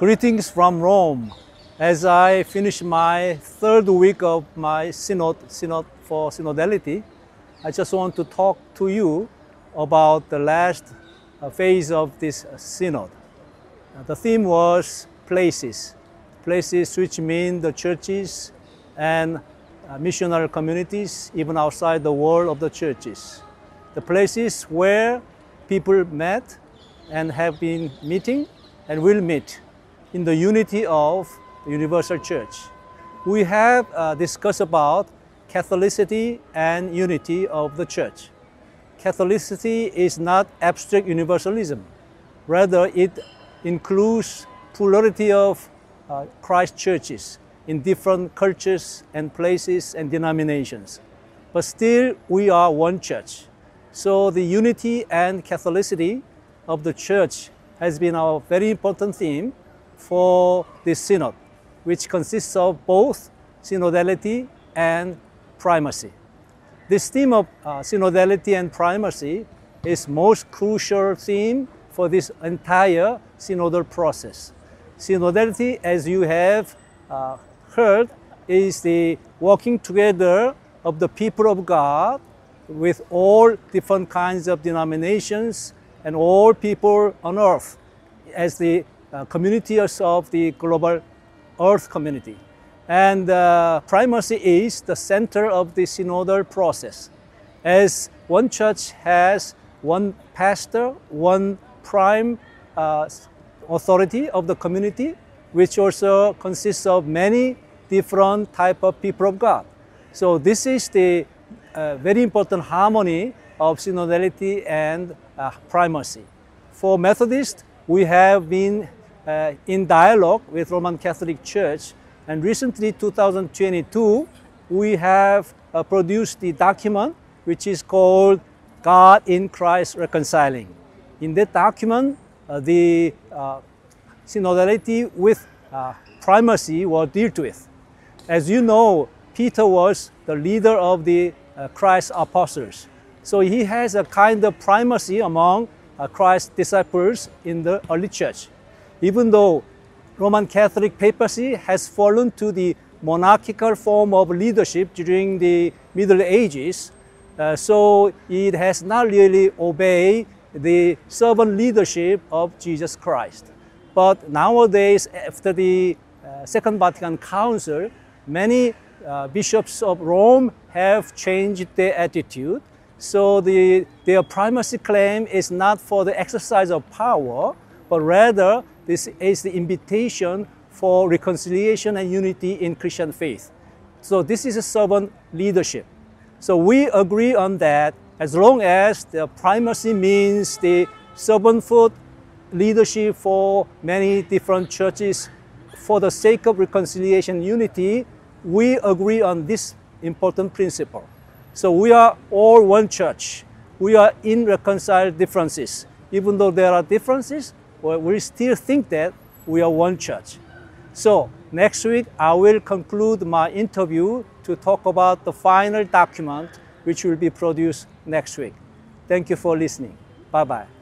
Greetings from Rome. As I finish my third week of my synod, synod for synodality, I just want to talk to you about the last uh, phase of this synod. The theme was places, places which mean the churches and uh, missionary communities, even outside the world of the churches. The places where people met and have been meeting and will meet in the unity of the Universal Church. We have uh, discussed about Catholicity and unity of the Church. Catholicity is not abstract universalism. Rather, it includes plurality of uh, Christ churches in different cultures and places and denominations. But still, we are one church. So the unity and Catholicity of the church has been our very important theme for this synod, which consists of both synodality and primacy. This theme of uh, synodality and primacy is most crucial theme for this entire synodal process. Synodality, as you have uh, heard, is the working together of the people of God with all different kinds of denominations and all people on earth as the uh, communities of the global earth community. And uh, primacy is the center of the synodal process. As one church has one pastor, one prime uh, authority of the community, which also consists of many different type of people of God. So this is the uh, very important harmony of synodality and uh, primacy. For Methodists, we have been uh, in dialogue with Roman Catholic Church. And recently, 2022, we have uh, produced the document which is called God in Christ Reconciling. In that document, uh, the uh, synodality with uh, primacy was dealt with. As you know, Peter was the leader of the uh, Christ apostles. So he has a kind of primacy among Christ's disciples in the early church even though Roman Catholic papacy has fallen to the monarchical form of leadership during the Middle Ages, uh, so it has not really obeyed the servant leadership of Jesus Christ. But nowadays, after the uh, Second Vatican Council, many uh, bishops of Rome have changed their attitude. So the, their primacy claim is not for the exercise of power, but rather this is the invitation for reconciliation and unity in Christian faith. So this is a servant leadership. So we agree on that as long as the primacy means the servanthood leadership for many different churches for the sake of reconciliation and unity, we agree on this important principle. So we are all one church. We are in reconciled differences. Even though there are differences, well, we still think that we are one church. So next week, I will conclude my interview to talk about the final document which will be produced next week. Thank you for listening. Bye-bye.